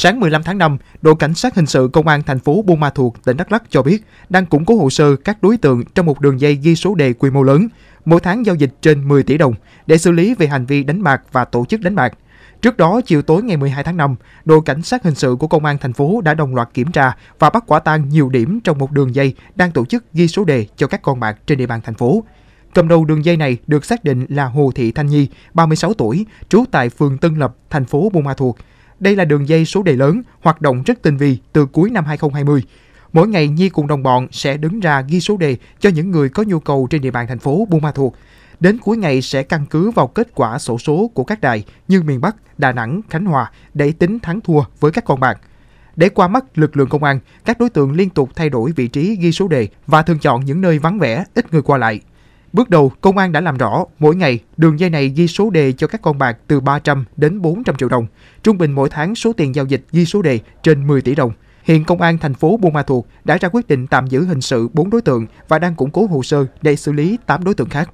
Sáng 15 tháng 5, đội cảnh sát hình sự công an thành phố Buôn Ma Thuột, tỉnh Đắk Lắk cho biết đang củng cố hồ sơ các đối tượng trong một đường dây ghi số đề quy mô lớn, mỗi tháng giao dịch trên 10 tỷ đồng để xử lý về hành vi đánh bạc và tổ chức đánh bạc. Trước đó, chiều tối ngày 12 tháng 5, đội cảnh sát hình sự của công an thành phố đã đồng loạt kiểm tra và bắt quả tang nhiều điểm trong một đường dây đang tổ chức ghi số đề cho các con bạc trên địa bàn thành phố. Cầm đầu đường dây này được xác định là Hồ Thị Thanh Nhi, 36 tuổi, trú tại phường Tân Lập, thành phố Buôn Ma Thuột. Đây là đường dây số đề lớn, hoạt động rất tinh vi từ cuối năm 2020. Mỗi ngày Nhi cùng đồng bọn sẽ đứng ra ghi số đề cho những người có nhu cầu trên địa bàn thành phố Buôn Ma Thuột. Đến cuối ngày sẽ căn cứ vào kết quả sổ số của các đài như miền Bắc, Đà Nẵng, Khánh Hòa để tính thắng thua với các con bạc. Để qua mắt lực lượng công an, các đối tượng liên tục thay đổi vị trí ghi số đề và thường chọn những nơi vắng vẻ, ít người qua lại. Bước đầu, công an đã làm rõ, mỗi ngày đường dây này ghi số đề cho các con bạc từ 300 đến 400 triệu đồng. Trung bình mỗi tháng số tiền giao dịch ghi số đề trên 10 tỷ đồng. Hiện công an thành phố Buôn Ma Thuột đã ra quyết định tạm giữ hình sự 4 đối tượng và đang củng cố hồ sơ để xử lý 8 đối tượng khác.